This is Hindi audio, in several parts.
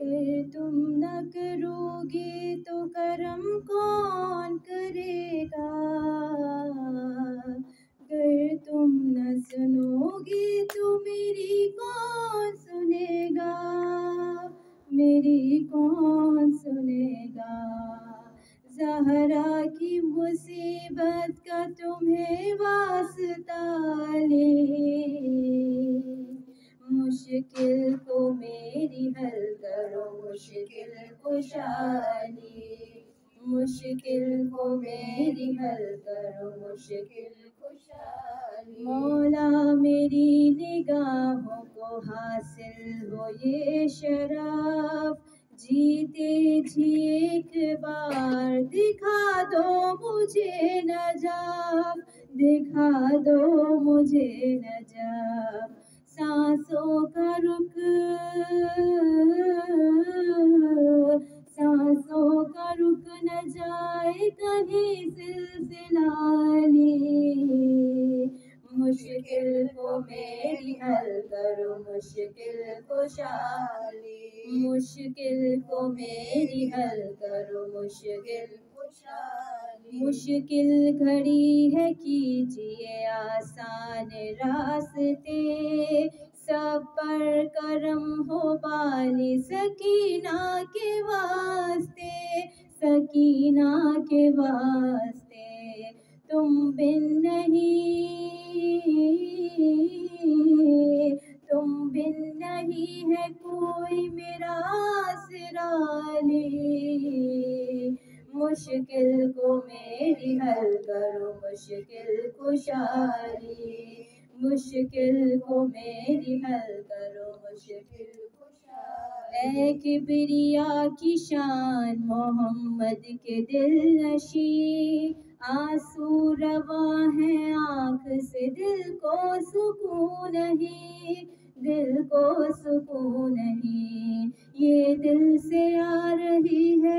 अगर तुम न करोगे तो करम कौन करेगा? अगर तुम न सुनोगे तो मेरी कौन सुनेगा? मेरी कौन सुनेगा? जहरा की मुसीबत का तुम्हें वास्ता मुश्किल खुशहाली मुश्किल को मेरी हल करो, मुश्किल खुशहाली मौला मेरी निगाहों को हासिल हो ये शराफ। जीते जी एक बार, दिखा दो मुझे नजाब दिखा दो मुझे नजाब सांसों का रुक मुश्किल को मेरी हल करो, मुश्किल खुशहाली मुश्किल को मेरी हल करो, मुश्किल मुश्किल घड़ी है कीजिए आसान रास्ते। सब पर करम हो बाली, सकीना के वास्ते, सकीना के वास्ते। तुम बिन नहीं बिन नहीं है कोई मेरा आसराले मुश्किल को मेरी हल करो, मुश्किल खुशहाली मुश्किल को मेरी हल करो, मुश्किल ए किबरिया की शान मोहम्मद के दिल नशी। आँसू रवा है आँख से दिल को सुकून नहीं दिल को सुकून नहीं, ये दिल से आ रही है।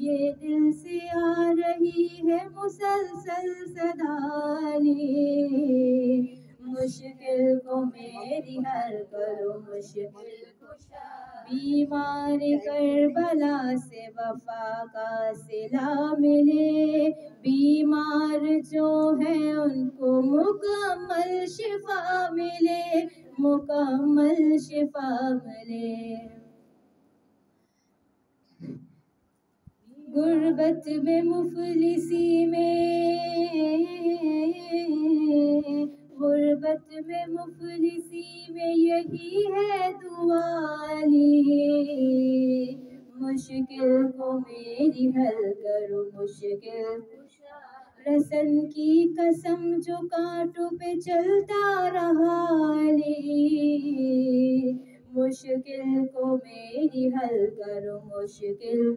ये दिल से आ रही है मुसलसल सदाली। मुश्किल को मेरी हर करो, मुश्किल बीमार करबला से वफा का सिला मिले। बीमार जो है उनको मुकम्मल शिफा मिले, मुकम्मल शिफा मिले। गुर्बत में मुफलिसी में, गुर्बत में मुफलिसी में यही है दुआली मुश्किल को मेरी हल करो, मुश्किल रसन की कसम जो कांटों पे चलता रहा ले। मुश्किल को मेरी हल करो, मुश्किल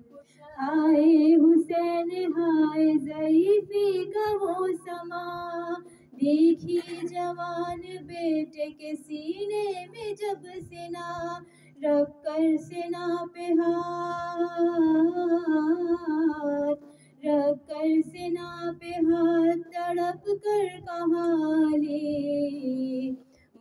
हाय हुसैन, हाय जईफी का वो समा। देखी जवान बेटे के सीने में जब सिना रख कर सिना पे हाथ। कर सिना पे हाथ तड़प कर कहाली।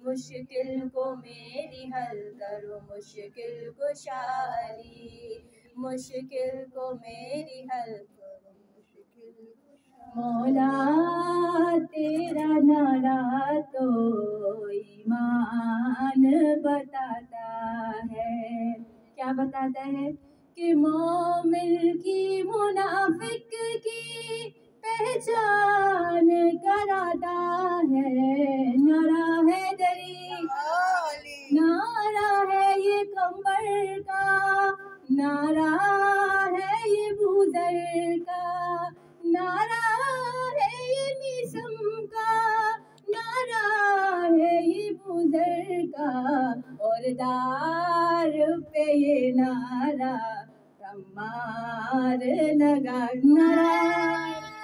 मुश्किल को मेरी हल करो, मुश्किल को शारी मुश्किल को मेरी हल करो मौला, तेरा नारा तो ईमान बताता है। क्या बताता है? कि मोमिल की मुनाफिक और दार पे ये नारा कमार लगा नारा।